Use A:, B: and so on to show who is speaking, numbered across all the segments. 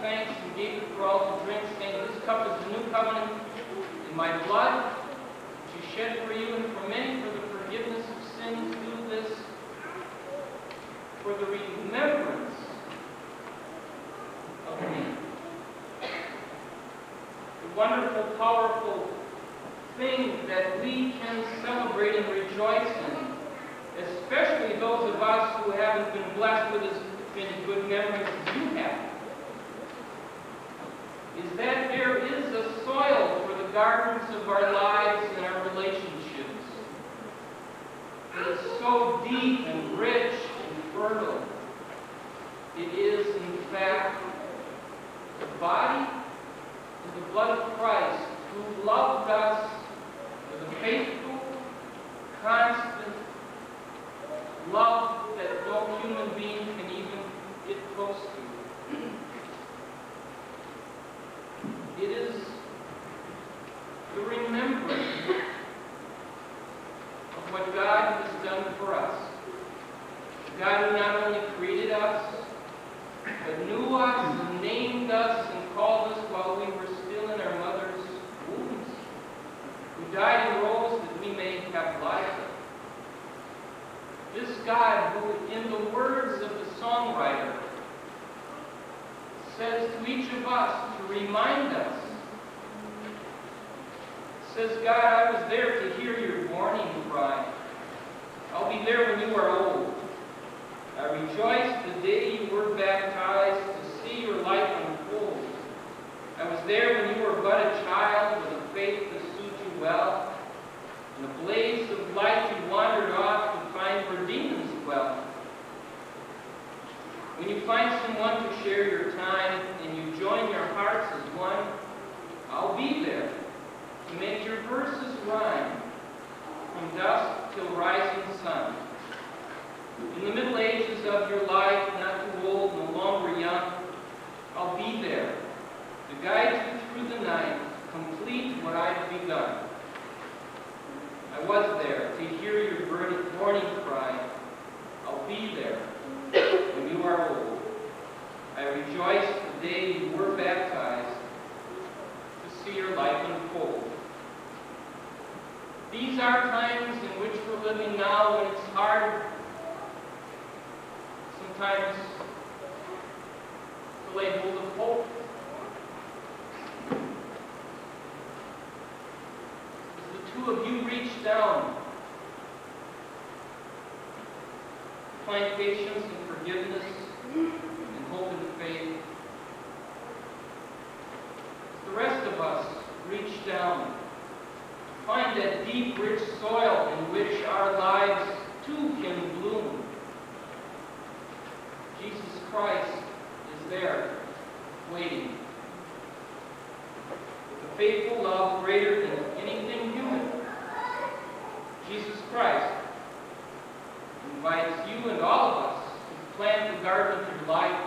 A: thanks and gave it for all to drink, saying, This cup is the new covenant in my blood, which is shed for you and for many for the forgiveness of sins. Do this for the remembrance of me. The wonderful, powerful thing that we can celebrate and rejoice in, especially those of us who haven't been blessed with as many good memories as you have, is that there is a soil for the gardens of our lives and our relationships that is so deep and rich and fertile. It is, in fact, the body and the blood of Christ who loved us with a faithful, constant love that no human being can even get close to. It is the remembrance of what God has done for us. God who not only created us, but knew us and named us and called us while we were still in our mother's wombs, who died and rose that we may have life. This God who, the words of the songwriter, says to each of us to remind us, says, God, I was there to hear your borning cry. I'll be there when you are old. I rejoiced the day you were baptized to see your life unfold. I was there when you were but a child with a faith that suit you well. In the blaze of light you wandered off to find where demons dwell. When you find someone to share your time and you join your hearts as one, I'll be there to make your verses rhyme from dusk till rising sun. In the middle ages of your life, not too old, no longer young, I'll be there to guide you through the night, complete what I've begun. I was there to hear your borning cry. I'll be there when you are old. Rejoice the day you were baptized to see your life unfold. These are times in which we're living now when it's hard sometimes to lay hold of hope. As the two of you reach down, find patience and forgiveness and hope and faith. The rest of us reach down, find that deep, rich soil in which our lives too can bloom. Jesus Christ is there, waiting. With a faithful love greater than anything human, Jesus Christ invites you and all of us to plant the garden of your life,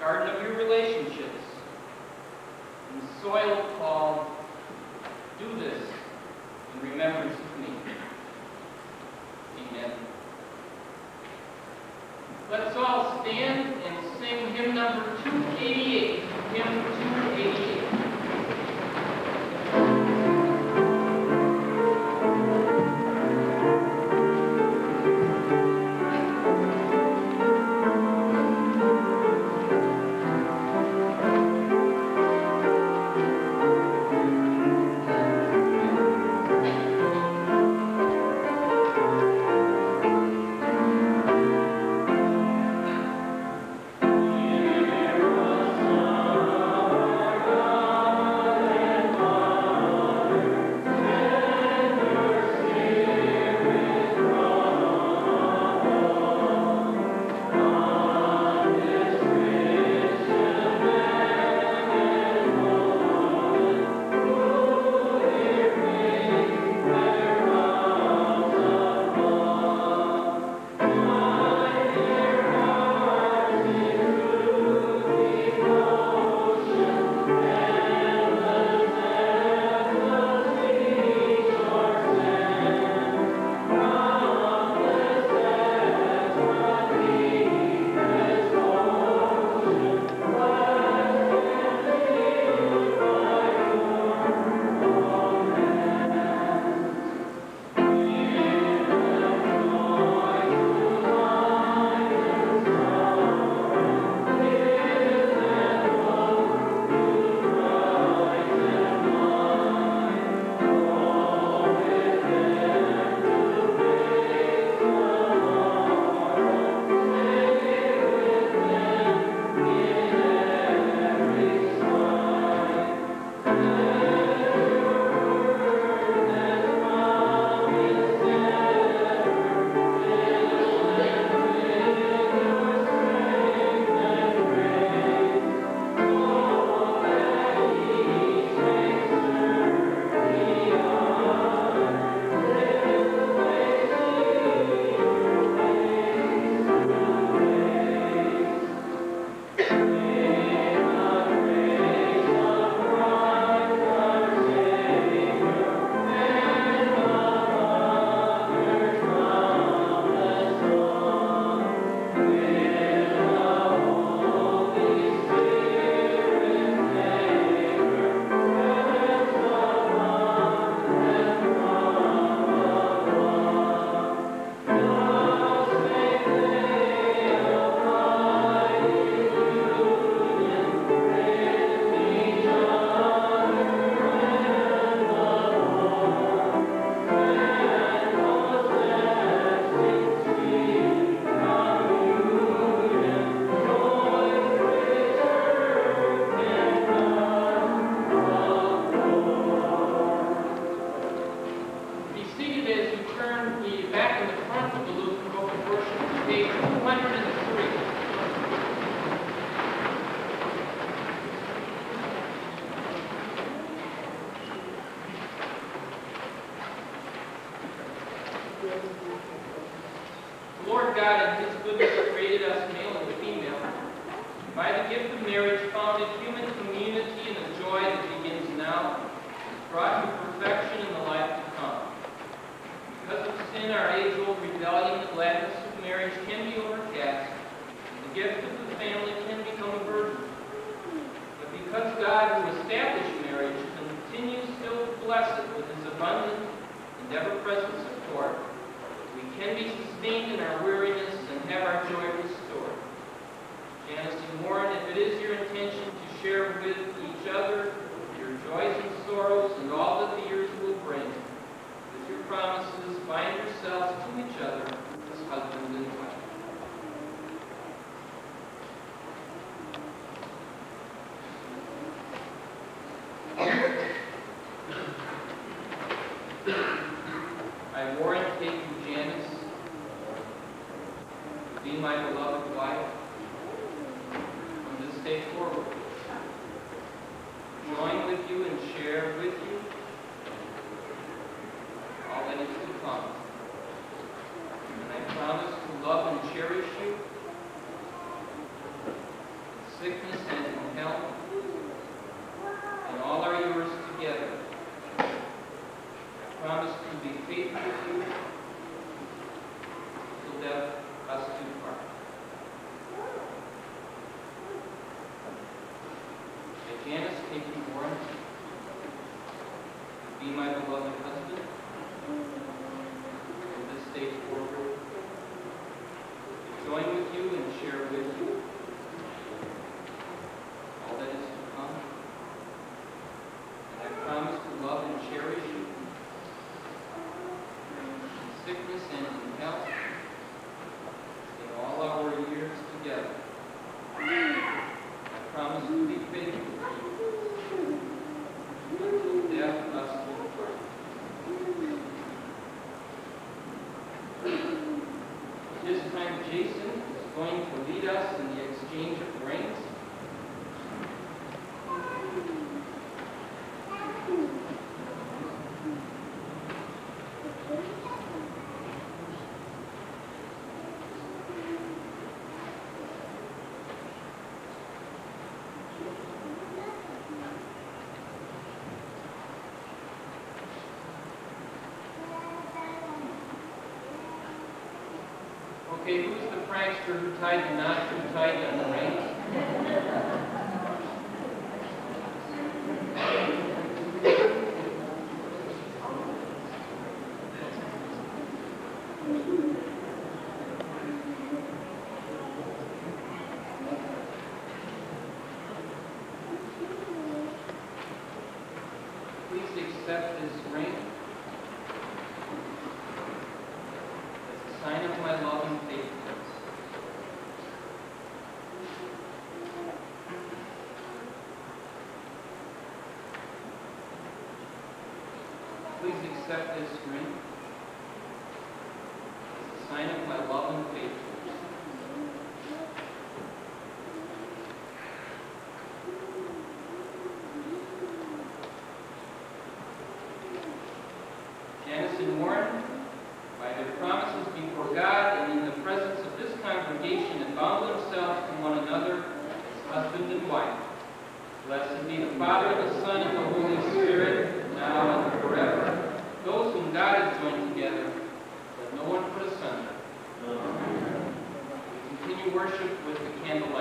A: garden of your relationships, the soil called Do This in Remembrance of Me. Amen. Let's all stand and sing hymn number 288, hymn 288. they who wander the gladness of marriage can be overcast. The gift of the family can become a burden. But because God, who established marriage, continues still to bless it with his abundant and ever-present support, we can be sustained in our weariness and have our joy restored. Janice and Warren, if it is your intention to share with each other your joys and sorrows and all that the years will bring, with your promises, bind yourselves to each other This time, Jason is going to lead us in the exchange of rings. Okay, who's the prankster who tied the knot too tight on the ring? Please accept this ring as a sign of my love and faithfulness. Please accept this ring as a sign of my love and faithfulness. Janice and Warren, by their promises before God and in the presence of this congregation, have bound themselves to one another as husband and wife. Blessed be the Father, the Son, and the Holy Spirit, now and forever. Whom God has joined together, let no one put asunder. We continue worship with the candle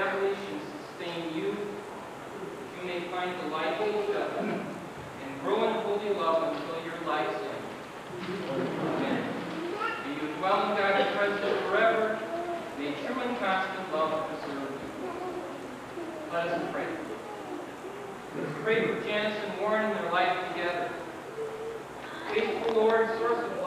A: and sustain you you may find each other and grow in holy love until your life's end. Amen. May you dwell in God's presence forever. May true and constant love preserve you. Let us pray. Let's pray for Janice and Warren and their life together. Faithful Lord, source of